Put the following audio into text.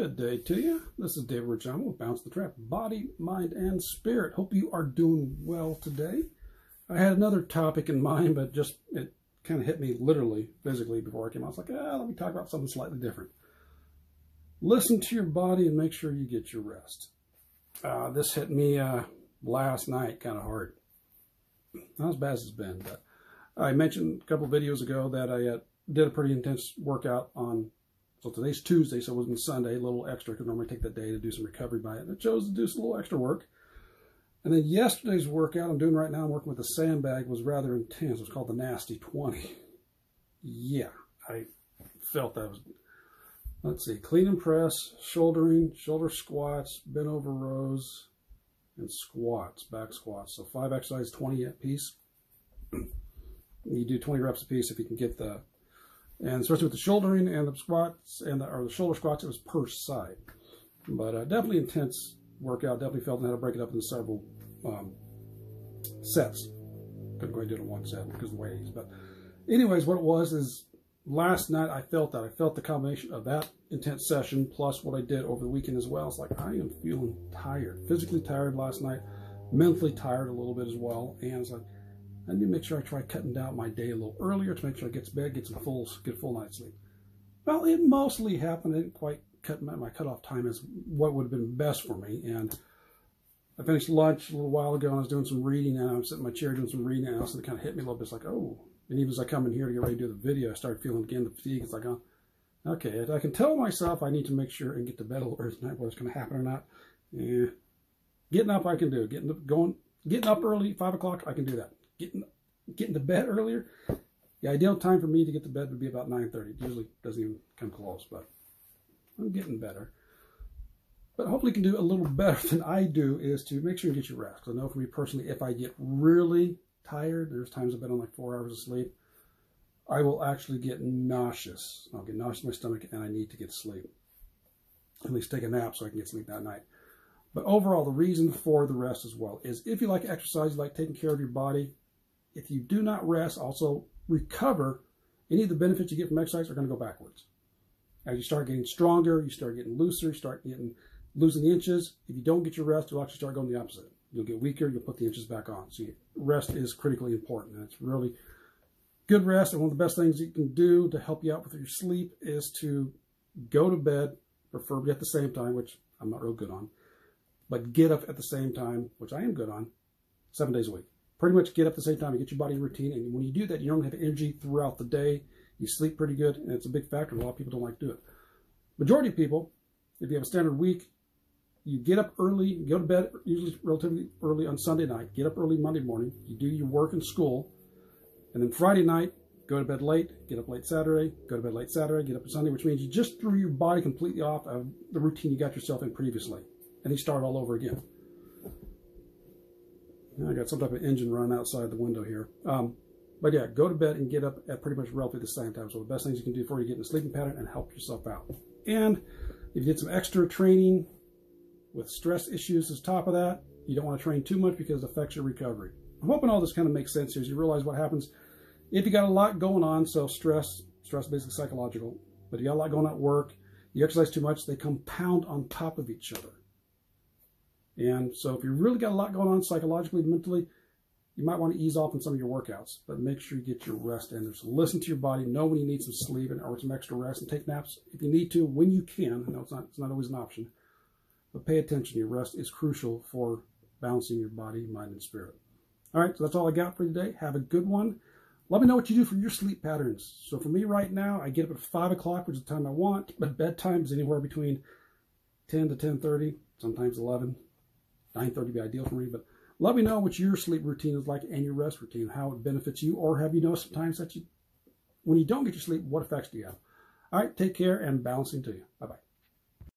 Good day to you. This is David Ricciano with Balancing the Triad, Body, Mind, and Spirit. Hope you are doing well today. I had another topic in mind, but just it kind of hit me literally, physically before I came out. I was like, ah, let me talk about something slightly different. Listen to your body and make sure you get your rest. Uh, this hit me uh, last night kind of hard. Not as bad as it's been, but I mentioned a couple videos ago that I uh, did a pretty intense workout on so today's Tuesday, so it wasn't Sunday, a little extra, because normally take that day to do some recovery by it. And I chose to do some little extra work. And then yesterday's workout I'm doing right now, I'm working with a sandbag, was rather intense. It was called the Nasty 20. Yeah, I felt that was, let's see, clean and press, shouldering, shoulder squats, bent over rows, and squats, back squats. So five exercises, 20 a piece. You do 20 reps a piece if you can get the and especially with the shouldering and the squats and the, or the shoulder squats, it was per side. But uh, definitely intense workout. Definitely felt I had to break it up into several um, sets. Couldn't quite do it in one set because of the is. But anyways, what it was is last night I felt that. I felt the combination of that intense session plus what I did over the weekend as well. It's like I am feeling tired, physically tired last night, mentally tired a little bit as well. And it's like, I need to make sure I try cutting down my day a little earlier to make sure I get to bed, get some full, get full night's sleep. Well, it mostly happened. I didn't quite cut my, my cutoff time as what would have been best for me. And I finished lunch a little while ago and I was doing some reading and I was sitting in my chair doing some reading and it kind of hit me a little bit. It's like, oh, and even as I come in here to get ready to do the video, I started feeling again the fatigue. It's like, oh, okay, I can tell myself I need to make sure and get to bed early tonight, whether it's going to happen or not. Yeah. Getting up, I can do. Getting up, going, getting up early, five o'clock, I can do that. Getting getting to bed earlier. The ideal time for me to get to bed would be about 9.30. It usually doesn't even come close, but I'm getting better. But hopefully you can do a little better than I do is to make sure you get your rest. I know for me personally, if I get really tired, there's times I've been on like four hours of sleep, I will actually get nauseous. I'll get nauseous in my stomach and I need to get sleep. At least take a nap so I can get sleep that night. But overall, the reason for the rest as well is if you like exercise, you like taking care of your body, if you do not rest, also recover, any of the benefits you get from exercise are going to go backwards. As you start getting stronger, you start getting looser, you start getting losing the inches. If you don't get your rest, you'll actually start going the opposite. You'll get weaker, you'll put the inches back on. So rest is critically important. And it's really good rest. And one of the best things you can do to help you out with your sleep is to go to bed, preferably at the same time, which I'm not real good on, but get up at the same time, which I am good on, seven days a week pretty much get up at the same time and get your body routine. And when you do that, you don't have energy throughout the day. You sleep pretty good, and it's a big factor. A lot of people don't like to do it. Majority of people, if you have a standard week, you get up early, go to bed usually relatively early on Sunday night, get up early Monday morning, you do your work and school, and then Friday night, go to bed late, get up late Saturday, go to bed late Saturday, get up Sunday, which means you just threw your body completely off of the routine you got yourself in previously. And you start all over again. I got some type of engine running outside the window here. Um, but yeah, go to bed and get up at pretty much relatively the same time. So the best things you can do before you get in a sleeping pattern and help yourself out. And if you get some extra training with stress issues as top of that, you don't want to train too much because it affects your recovery. I'm hoping all this kind of makes sense here as you realize what happens if you got a lot going on. So stress, stress basically psychological, but you got a lot going on at work, you exercise too much, they compound on top of each other. And so if you really got a lot going on psychologically, mentally, you might want to ease off in some of your workouts, but make sure you get your rest in there. So listen to your body, know when you need some sleep and, or some extra rest, and take naps if you need to when you can. I know it's not, it's not always an option, but pay attention. Your rest is crucial for balancing your body, mind, and spirit. All right, so that's all I got for today. Have a good one. Let me know what you do for your sleep patterns. So for me right now, I get up at 5 o'clock, which is the time I want, but bedtime is anywhere between 10 to 10.30, sometimes 11. 9.30 be ideal for me, but let me know what your sleep routine is like and your rest routine, how it benefits you, or have you noticed sometimes that you, when you don't get your sleep, what effects do you have? All right, take care and balancing to you. Bye-bye.